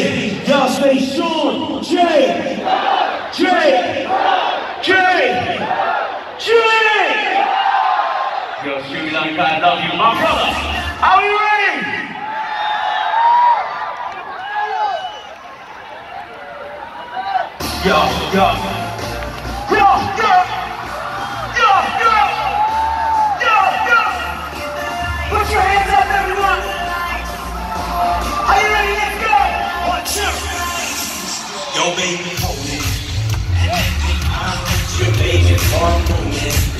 J. Y'all say Sean. J. J. J. J. Yo, Sri Lanka, I love you, my brother. Are you ready? Yo, yo. Yo, yo. Put your hands up, everyone. Yo, baby, hold it. Your baby for a moment.